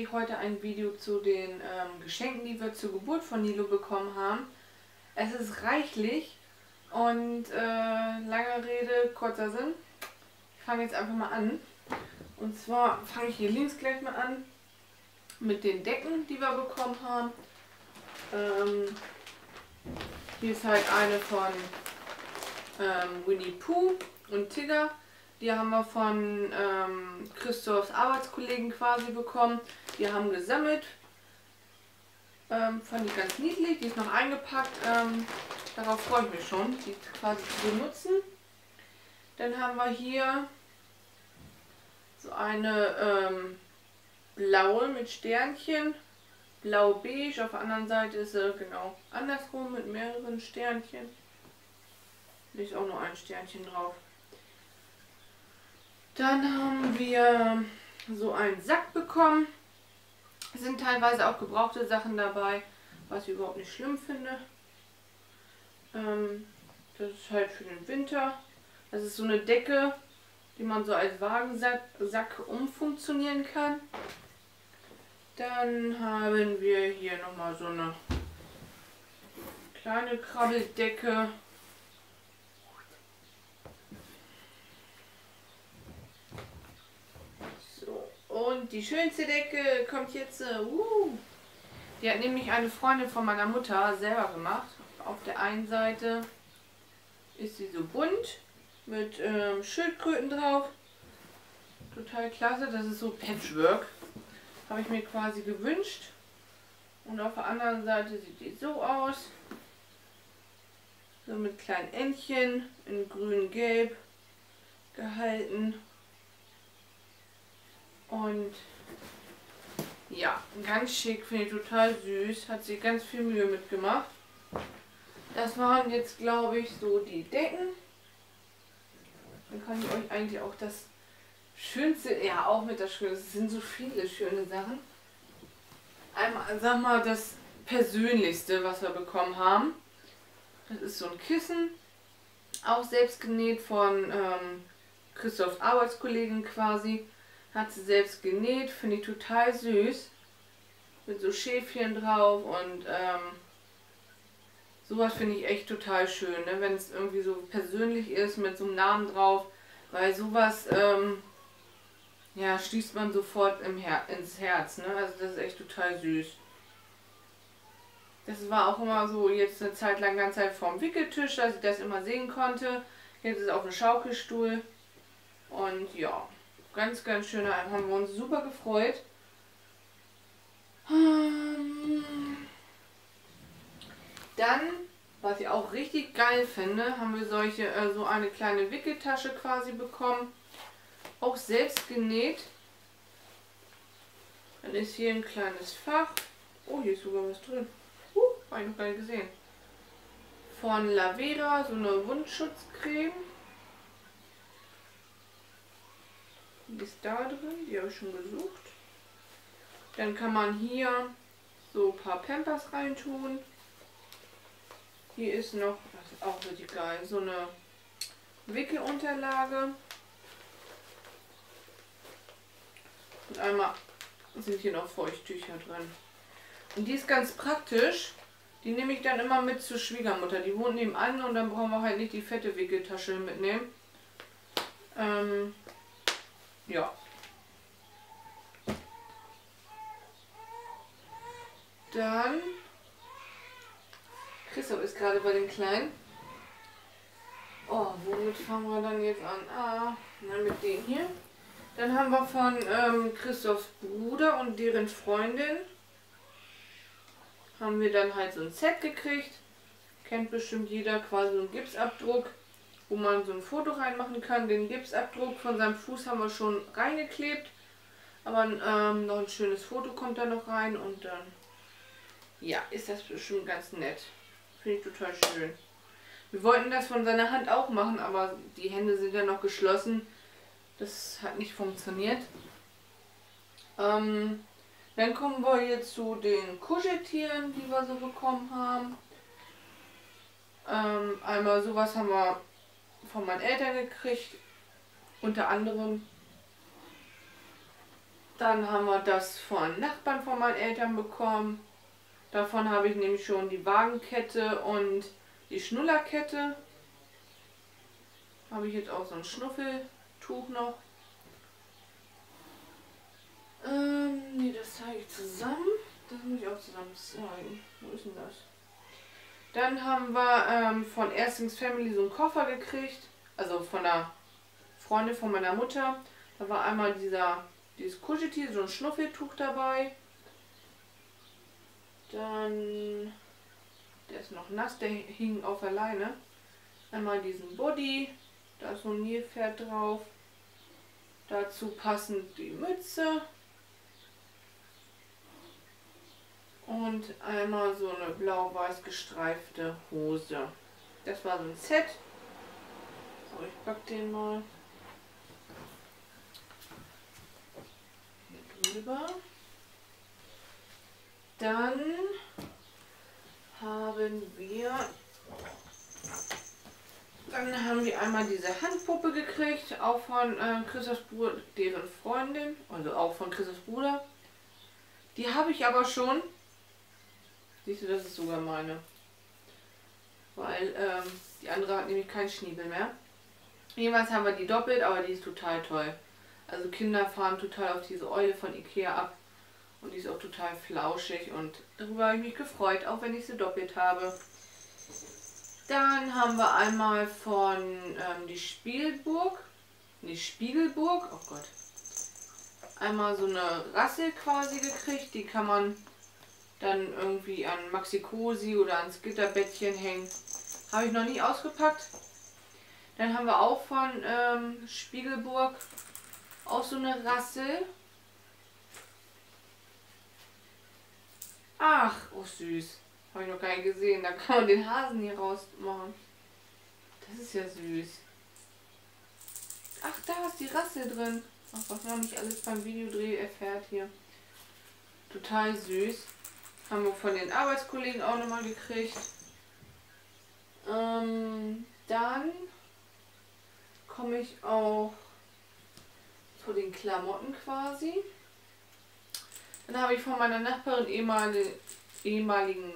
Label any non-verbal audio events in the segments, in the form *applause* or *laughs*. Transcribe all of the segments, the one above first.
drehe heute ein Video zu den ähm, Geschenken, die wir zur Geburt von Nilo bekommen haben. Es ist reichlich und äh, lange Rede, kurzer Sinn. Ich fange jetzt einfach mal an. Und zwar fange ich hier links gleich mal an mit den Decken, die wir bekommen haben. Ähm, hier ist halt eine von ähm, Winnie Pooh und Tigger. Die haben wir von ähm, Christophs Arbeitskollegen quasi bekommen. Die haben gesammelt. Ähm, fand ich ganz niedlich. Die ist noch eingepackt. Ähm, darauf freue ich mich schon, die quasi zu benutzen. Dann haben wir hier so eine ähm, blaue mit Sternchen. Blau-beige. Auf der anderen Seite ist sie genau andersrum mit mehreren Sternchen. Da ist auch nur ein Sternchen drauf. Dann haben wir so einen Sack bekommen. Es sind teilweise auch gebrauchte Sachen dabei, was ich überhaupt nicht schlimm finde. Ähm, das ist halt für den Winter. Das ist so eine Decke, die man so als Wagensack Sack umfunktionieren kann. Dann haben wir hier nochmal so eine kleine Krabbeldecke. Und die schönste Decke kommt jetzt. Uh, die hat nämlich eine Freundin von meiner Mutter selber gemacht. Auf der einen Seite ist sie so bunt mit ähm, Schildkröten drauf. Total klasse. Das ist so Patchwork. Habe ich mir quasi gewünscht. Und auf der anderen Seite sieht die so aus. So mit kleinen Entchen in grün-gelb gehalten. Und ja, ganz schick, finde ich total süß. Hat sie ganz viel Mühe mitgemacht. Das waren jetzt, glaube ich, so die Decken. Dann kann ich euch eigentlich auch das Schönste, ja auch mit der Schönste, es sind so viele schöne Sachen. Einmal, sag mal, das Persönlichste, was wir bekommen haben. Das ist so ein Kissen, auch selbst genäht von ähm, Christophs Arbeitskollegen quasi. Hat sie selbst genäht, finde ich total süß. Mit so Schäfchen drauf und ähm, sowas finde ich echt total schön, ne? wenn es irgendwie so persönlich ist mit so einem Namen drauf. Weil sowas, ähm, ja, schließt man sofort im Her ins Herz. Ne? Also das ist echt total süß. Das war auch immer so jetzt eine Zeit lang ganz Zeit vorm Wickeltisch, dass ich das immer sehen konnte. Jetzt ist es auf dem Schaukelstuhl. Und ja. Ganz, ganz schöner Alben. Haben wir uns super gefreut. Dann, was ich auch richtig geil finde, haben wir solche, äh, so eine kleine Wickeltasche quasi bekommen. Auch selbst genäht. Dann ist hier ein kleines Fach. Oh, hier ist sogar was drin. Uh, habe ich noch gar nicht gesehen. Von Lavera, so eine Wundschutzcreme. Die ist da drin, die habe ich schon gesucht. Dann kann man hier so ein paar Pampers reintun. Hier ist noch, das ist auch richtig geil, so eine Wickelunterlage. Und einmal sind hier noch Feuchttücher drin. Und die ist ganz praktisch. Die nehme ich dann immer mit zur Schwiegermutter. Die wohnt nebenan und dann brauchen wir halt nicht die fette Wickeltasche mitnehmen. Ähm, ja. Dann. Christoph ist gerade bei den Kleinen. Oh, womit fangen wir dann jetzt an? Ah, na mit dem hier. Dann haben wir von ähm, Christophs Bruder und deren Freundin haben wir dann halt so ein Set gekriegt. Kennt bestimmt jeder quasi so einen Gipsabdruck wo man so ein Foto reinmachen kann. Den Gipsabdruck von seinem Fuß haben wir schon reingeklebt. Aber ähm, noch ein schönes Foto kommt da noch rein und dann, ja, ist das bestimmt ganz nett. Finde ich total schön. Wir wollten das von seiner Hand auch machen, aber die Hände sind ja noch geschlossen. Das hat nicht funktioniert. Ähm, dann kommen wir jetzt zu den Kuscheltieren, die wir so bekommen haben. Ähm, einmal sowas haben wir von meinen Eltern gekriegt. Unter anderem Dann haben wir das von Nachbarn von meinen Eltern bekommen. Davon habe ich nämlich schon die Wagenkette und die Schnullerkette. Habe ich jetzt auch so ein Schnuffeltuch noch. Ähm, nee, das zeige ich zusammen. Das muss ich auch zusammen zeigen. Wo ist denn das? Dann haben wir ähm, von Erstings Family so einen Koffer gekriegt. Also von der Freundin von meiner Mutter. Da war einmal dieser dieses Kuscheltier, so ein Schnuffeltuch dabei. Dann, der ist noch nass, der hing auf der Leine. Einmal diesen Body, da ist so ein Nilpferd drauf. Dazu passend die Mütze. Und einmal so eine blau-weiß gestreifte Hose. Das war so ein Set. So, ich pack den mal. drüber. Dann haben wir dann haben wir einmal diese Handpuppe gekriegt, auch von äh, Christas Bruder, deren Freundin, also auch von Christas Bruder. Die habe ich aber schon. Siehst du, das ist sogar meine. Weil ähm, die andere hat nämlich keinen Schniebel mehr. Jedenfalls haben wir die doppelt, aber die ist total toll. Also Kinder fahren total auf diese Eule von Ikea ab. Und die ist auch total flauschig und darüber habe ich mich gefreut, auch wenn ich sie doppelt habe. Dann haben wir einmal von ähm, die Spielburg, die Spiegelburg, oh Gott, einmal so eine Rassel quasi gekriegt. Die kann man dann irgendwie an Maxi Cosi oder ans Gitterbettchen hängen. Habe ich noch nie ausgepackt. Dann haben wir auch von ähm, Spiegelburg auch so eine Rassel. Ach, oh süß. Habe ich noch gar nicht gesehen. Da kann man den Hasen hier rausmachen. Das ist ja süß. Ach, da ist die Rassel drin. Ach, was man nicht alles beim Videodreh erfährt hier. Total süß. Haben wir von den Arbeitskollegen auch nochmal gekriegt. Ähm, dann komme ich auch zu den Klamotten quasi. Dann habe ich von meiner Nachbarin ehemalige, ehemaligen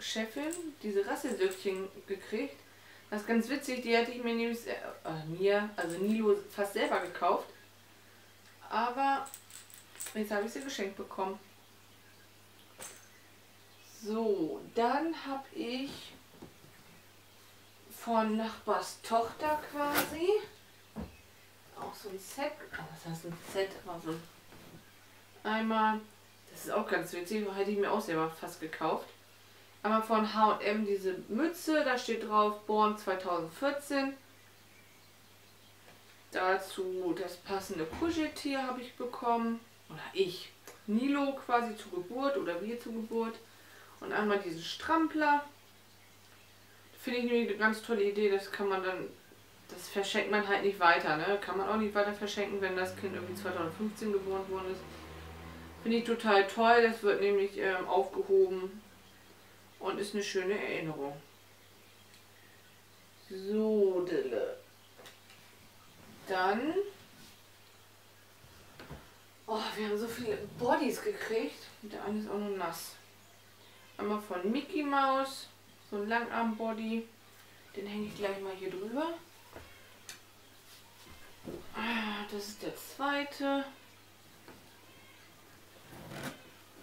Chefin diese Rasselsöckchen gekriegt. Das ist ganz witzig, die hätte ich mir nämlich, äh, mir, also Nilo, fast selber gekauft. Aber jetzt habe ich sie geschenkt bekommen. So, dann habe ich von Nachbars Tochter quasi auch so ein Set. Was heißt ein Set? Also einmal, das ist auch ganz witzig, hätte ich mir auch selber fast gekauft. Einmal von HM diese Mütze, da steht drauf Born 2014. Dazu das passende Kuscheltier habe ich bekommen. Oder ich. Nilo quasi zur Geburt oder wir zur Geburt. Und einmal diesen Strampler. Finde ich eine ganz tolle Idee. Das kann man dann das verschenkt man halt nicht weiter. Ne? Kann man auch nicht weiter verschenken, wenn das Kind irgendwie 2015 geboren worden ist. Finde ich total toll. Das wird nämlich ähm, aufgehoben und ist eine schöne Erinnerung. So, Dille. Dann. Oh, wir haben so viele Bodies gekriegt. Der eine ist auch noch nass. Einmal von Mickey Mouse. So ein Langarm-Body. Den hänge ich gleich mal hier drüber. Ah, das ist der zweite.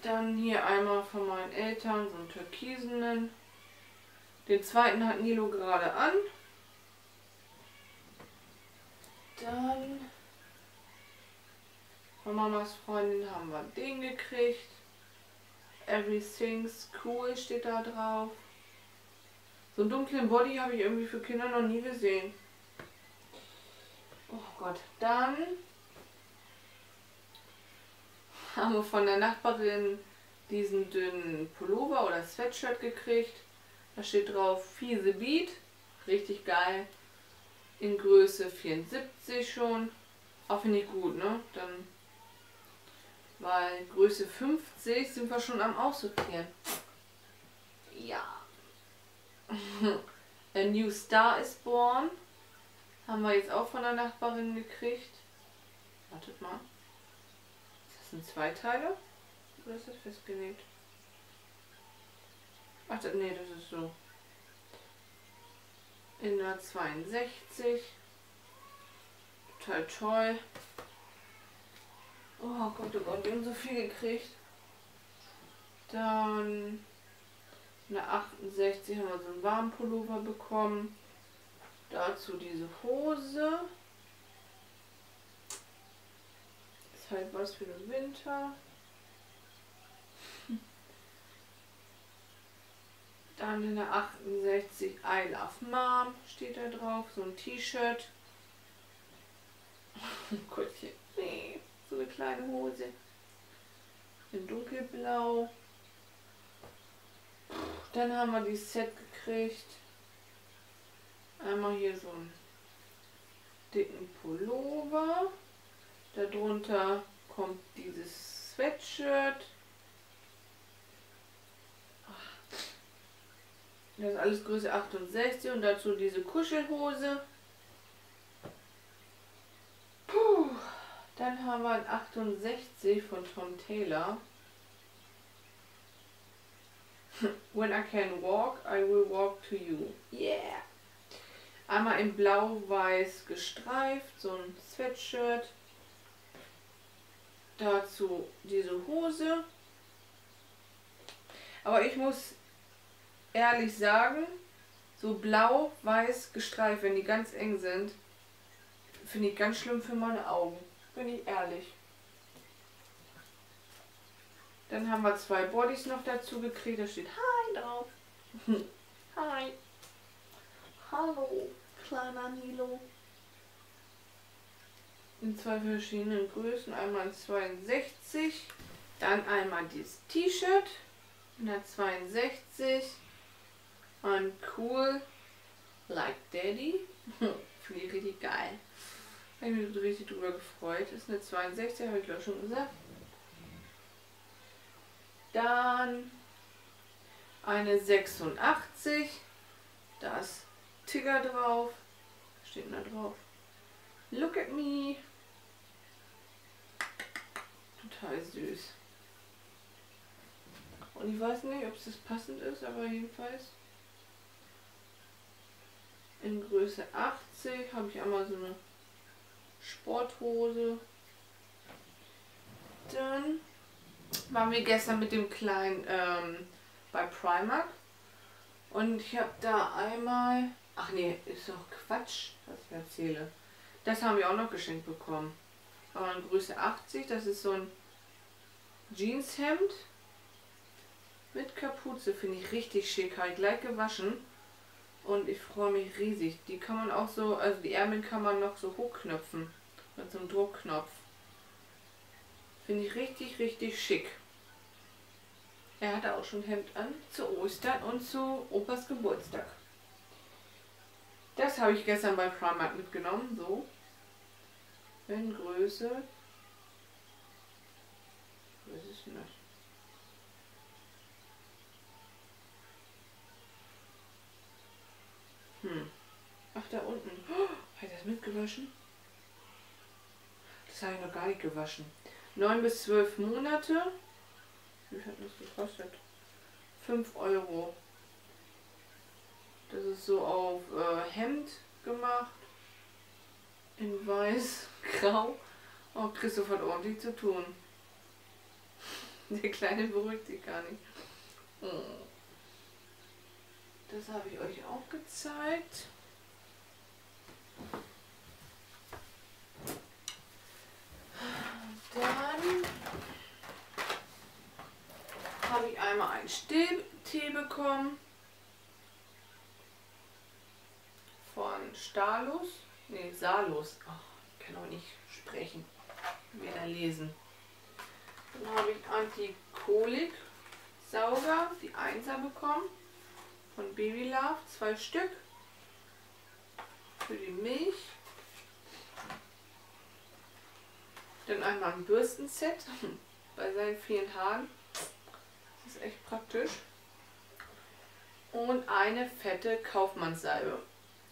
Dann hier einmal von meinen Eltern so einen türkisenen. Den zweiten hat Nilo gerade an. Dann von Mamas Freundin haben wir den gekriegt. Everything's cool steht da drauf. So einen dunklen Body habe ich irgendwie für Kinder noch nie gesehen. Oh Gott, dann haben wir von der Nachbarin diesen dünnen Pullover oder Sweatshirt gekriegt. Da steht drauf Fiese Beat. Richtig geil. In Größe 74 schon. Auch finde ich gut, ne? Dann, weil Größe 50 sind wir schon am Aussortieren. Ja. *laughs* A new star is born. Haben wir jetzt auch von der Nachbarin gekriegt. Wartet mal. Ist das sind zwei Teile. Oder ist das festgenäht? Ach, das, nee, das ist so. In der 62. Total toll. Oh Gott, oh Gott, wir haben so viel gekriegt. Dann in der 68 haben wir so einen Warmpullover bekommen. Dazu diese Hose. Ist halt was für den Winter. *laughs* Dann in der 68 I Love Mom steht da drauf. So ein T-Shirt. *laughs* Gottchen. Nee, so eine kleine Hose. In dunkelblau. Dann haben wir die Set gekriegt. Einmal hier so einen dicken Pullover. Darunter kommt dieses Sweatshirt. Das ist alles Größe 68 und dazu diese Kuschelhose. Dann haben wir ein 68 von Tom Taylor. *laughs* When I can walk, I will walk to you. Yeah! Einmal in blau-weiß gestreift, so ein Sweatshirt. Dazu diese Hose. Aber ich muss ehrlich sagen, so blau-weiß gestreift, wenn die ganz eng sind, finde ich ganz schlimm für meine Augen. Bin ich ehrlich. Dann haben wir zwei Bodies noch dazu gekriegt. Da steht Hi drauf. *laughs* Hi. Hallo, kleiner Nilo. In zwei verschiedenen Größen. Einmal in 62. Dann einmal dieses T-Shirt. In der 62. Und cool. Like Daddy. *laughs* Finde ich richtig geil. Habe ich mich richtig drüber gefreut. Ist eine 62, habe ich glaube schon gesagt. Dann eine 86. Da ist Tigger drauf. Was steht da drauf? Look at me. Total süß. Und ich weiß nicht, ob es das passend ist, aber jedenfalls in Größe 80 habe ich einmal so eine Sporthose. Dann waren wir gestern mit dem Kleinen ähm, bei Primark. Und ich habe da einmal... Ach nee, ist doch Quatsch, was ich erzähle. Das haben wir auch noch geschenkt bekommen. Aber in Größe 80, das ist so ein Jeanshemd mit Kapuze. Finde ich richtig schick. Ich gleich gewaschen. Und ich freue mich riesig. Die kann man auch so, also die Ärmel kann man noch so hochknöpfen. Mit so einem Druckknopf. Finde ich richtig, richtig schick. Er hatte auch schon Hemd an zu Ostern und zu Opas Geburtstag. Das habe ich gestern bei Primark mitgenommen, so. In Größe. Was ist denn das? Hm. Ach, da unten. Oh, hat das mitgewaschen? Das habe ich noch gar nicht gewaschen. 9 bis 12 Monate. Wie viel hat das gekostet? 5 Euro. Das ist so auf äh, Hemd gemacht. In weiß, *laughs* grau. Oh, Christoph hat ordentlich zu tun. Der Kleine beruhigt sich gar nicht. Oh. Das habe ich euch auch gezeigt. Dann habe ich einmal einen Tee bekommen von Stalus. Ne, Salus. Oh, kann auch nicht sprechen. Weder lesen. Dann habe ich Antikolik Sauger, die Einser bekommen. Von Baby Love. Zwei Stück. Für die Milch. Dann einmal ein Bürstenset *laughs* bei seinen vielen Haaren. Das ist echt praktisch. Und eine fette Kaufmannssalbe.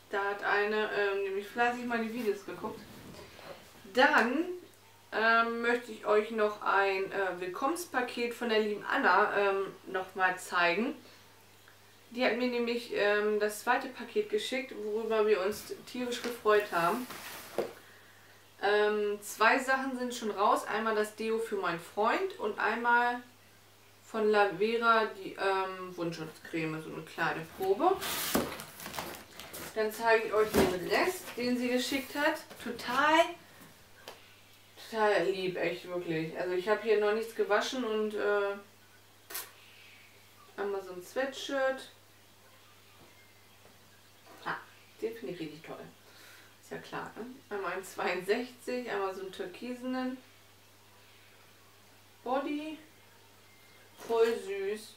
Da hat eine ähm, nämlich fleißig meine Videos geguckt. Dann ähm, möchte ich euch noch ein äh, Willkommenspaket von der lieben Anna ähm, nochmal zeigen. Die hat mir nämlich ähm, das zweite Paket geschickt, worüber wir uns tierisch gefreut haben. Ähm, zwei Sachen sind schon raus. Einmal das Deo für meinen Freund und einmal von Lavera die ähm, Wundschutzcreme, so eine kleine Probe. Dann zeige ich euch den Rest, den sie geschickt hat. Total, total lieb, echt wirklich. Also ich habe hier noch nichts gewaschen und äh, einmal so ein Sweatshirt. Ah, den finde ich richtig toll. Ja klar, ne? Einmal ein 62, einmal so einen türkisenen Body. Voll süß.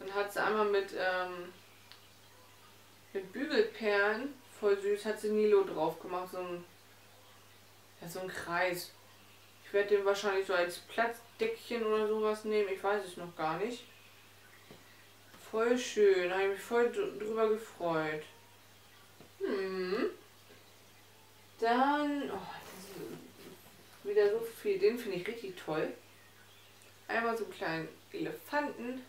Dann hat sie einmal mit ähm, mit Bügelperlen, voll süß, hat sie Nilo drauf gemacht, so ein, ja, so ein Kreis. Ich werde den wahrscheinlich so als Platzdeckchen oder sowas nehmen, ich weiß es noch gar nicht. Voll schön, habe ich mich voll drüber gefreut. Hm. Dann, oh, wieder so viel, den finde ich richtig toll. Einmal so einen kleinen Elefanten.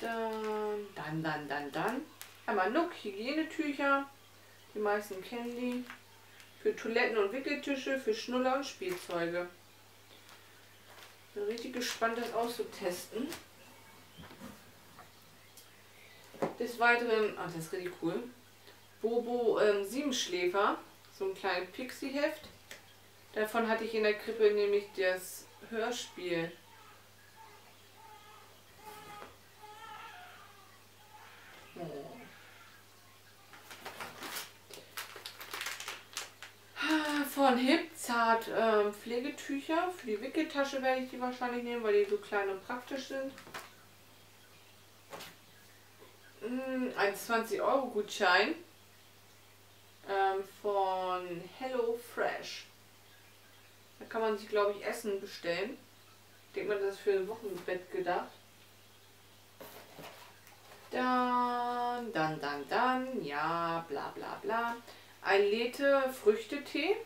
Dann, dann, dann, dann, dann. Einmal Nuck, Hygienetücher. Die meisten kennen die. Für Toiletten und Wickeltische, für Schnuller und Spielzeuge. Bin richtig gespannt, das auszutesten. Des Weiteren, ach, das ist richtig cool. Bobo ähm, Siebenschläfer, so ein kleines Pixie-Heft. Davon hatte ich in der Krippe nämlich das Hörspiel Von Hip Zart äh, Pflegetücher. Für die Wickeltasche werde ich die wahrscheinlich nehmen, weil die so klein und praktisch sind. Mm, ein 20 Euro Gutschein ähm, von Hello Fresh. Da kann man sich, glaube ich, Essen bestellen. Ich denke mal, das ist für ein Wochenbett gedacht. Dann, dann, dann, dann, ja, bla bla bla. Ein Lete Früchtetee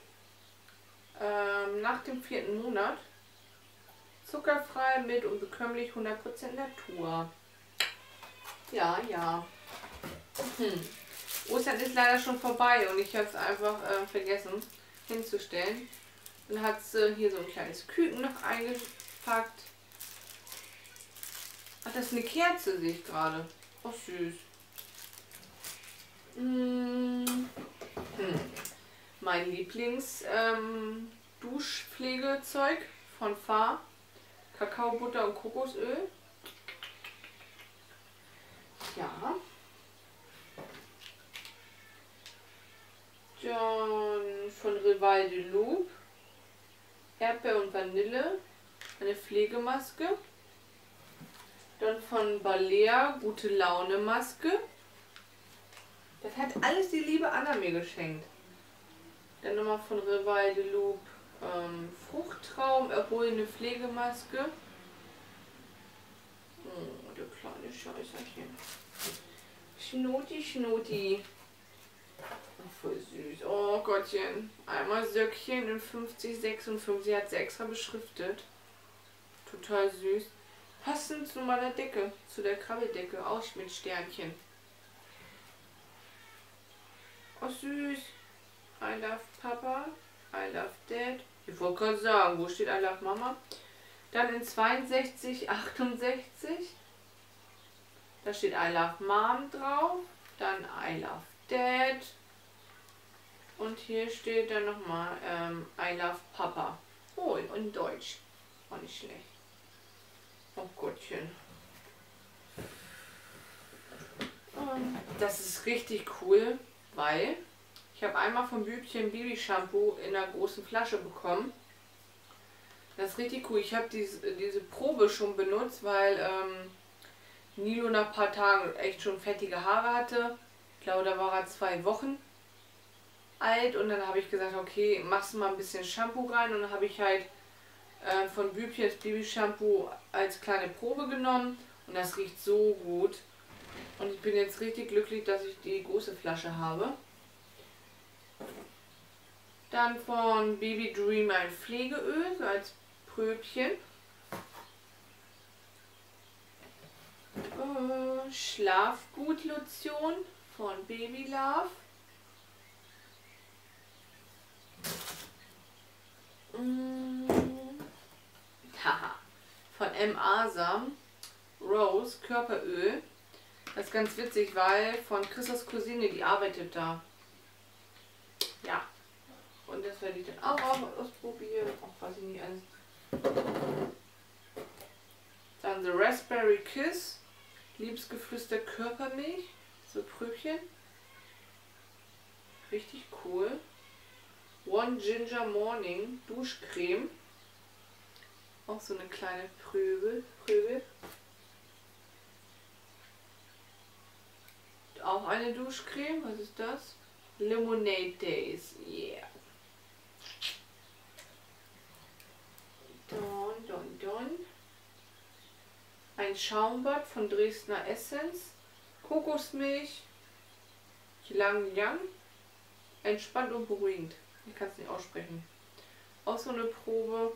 ähm, nach dem vierten Monat. Zuckerfrei, mild und bekömmlich, 100% Natur. Ja, ja. Hm. Ostern ist leider schon vorbei und ich habe es einfach äh, vergessen hinzustellen. Dann hat sie hier so ein kleines Küken noch eingepackt. Ach, das ist eine Kerze, sehe ich gerade. Oh, süß. Mmh. Hm. Mein Lieblings-Duschpflegezeug ähm, von Fa. Kakaobutter und Kokosöl. Ja. Dann von Rival de Loup. Erdbeer und Vanille. Eine Pflegemaske. Dann von Balea Gute Laune Maske. Das hat alles die liebe Anna mir geschenkt. Dann nochmal von Reval de Loup ähm, Fruchttraum, erholende Pflegemaske. Oh, der kleine Scheißerchen. Schnuti, Schnuti. Oh, voll süß. Oh Gottchen. Einmal Söckchen in 50, 56. Hat sie extra beschriftet. Total süß. Passend zu meiner Decke, zu der Krabbeldecke, aus mit Sternchen. Oh süß. I love Papa. I love Dad. Ich wollte gerade sagen, wo steht I love Mama? Dann in 62, 68. Da steht I love Mom drauf. Dann I love Dad. Und hier steht dann nochmal ähm, I love Papa. Oh, in Deutsch. Auch nicht schlecht. Oh Gottchen. Das ist richtig cool, weil ich habe einmal vom Bübchen Baby Shampoo in einer großen Flasche bekommen. Das ist richtig cool. Ich habe diese, diese Probe schon benutzt, weil ähm, Nilo nach ein paar Tagen echt schon fettige Haare hatte. Ich glaube, da war er zwei Wochen alt und dann habe ich gesagt, okay, machst du mal ein bisschen Shampoo rein und dann habe ich halt äh, von Bübchen das Baby Shampoo als kleine Probe genommen und das riecht so gut. Und ich bin jetzt richtig glücklich, dass ich die große Flasche habe. Dann von Baby Dream ein Pflegeöl, so als Pröbchen. Äh, Schlafgutlotion von Baby Love. Mm. *laughs* Haha. von M. Asam Rose Körperöl. Das ist ganz witzig, weil von Christas Cousine, die arbeitet da. Ja. Und das werde ich dann auch, auch ausprobieren. Auch weiß ich nicht alles. Dann The Raspberry Kiss. Liebesgeflüster Körpermilch. So Pröbchen. Richtig cool. One Ginger Morning Duschcreme. Auch so eine kleine Pröbel. Pröbel. Auch eine Duschcreme. Was ist das? Lemonade Days. Yeah. Don, don, don. Ein Schaumbad von Dresdner Essence. Kokosmilch. Yang Yang. Entspannt und beruhigend. Ich kann es nicht aussprechen. Auch so eine Probe.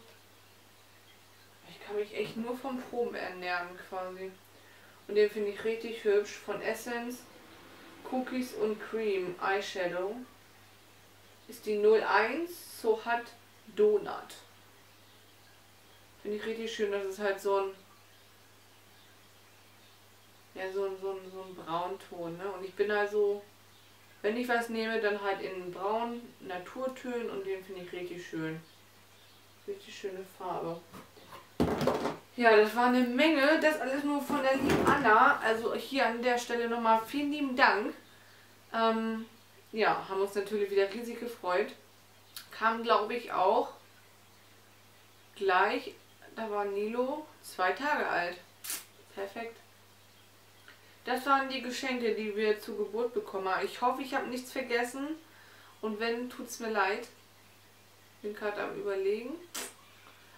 Ich kann mich echt nur vom Proben ernähren quasi. Und den finde ich richtig hübsch. Von Essence. Cookies und Cream Eyeshadow. Ist die 01. So hat Donut. Finde ich richtig schön. Das ist halt so ein ja, so, so, so ein Braunton. Ne? Und ich bin also, wenn ich was nehme, dann halt in braun Naturtönen und den finde ich richtig schön. Richtig schöne Farbe. Ja, das war eine Menge. Das alles nur von der lieben Anna. Also hier an der Stelle nochmal vielen lieben Dank. Ähm, ja, haben uns natürlich wieder riesig gefreut. Kam, glaube ich, auch gleich, da war Nilo zwei Tage alt. Perfekt. Das waren die Geschenke, die wir zur Geburt bekommen haben. Ich hoffe, ich habe nichts vergessen. Und wenn, tut es mir leid. Bin gerade am überlegen.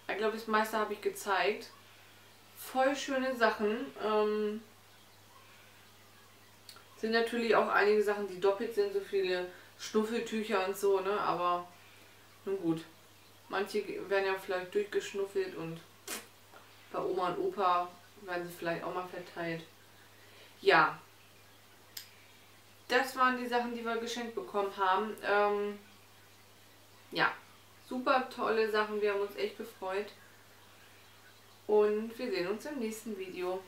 Ich glaube, das meiste habe ich gezeigt. Voll schöne Sachen. Ähm, sind natürlich auch einige Sachen, die doppelt sind. So viele Schnuffeltücher und so, ne? Aber nun gut. Manche werden ja vielleicht durchgeschnuffelt und bei Oma und Opa werden sie vielleicht auch mal verteilt ja, das waren die Sachen, die wir geschenkt bekommen haben. Ähm, ja, super tolle Sachen. Wir haben uns echt gefreut. Und wir sehen uns im nächsten Video.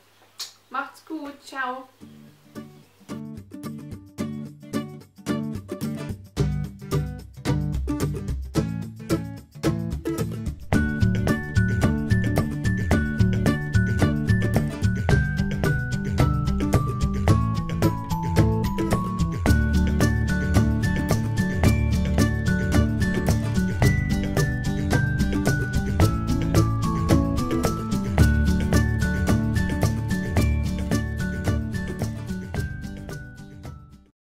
Macht's gut. Ciao.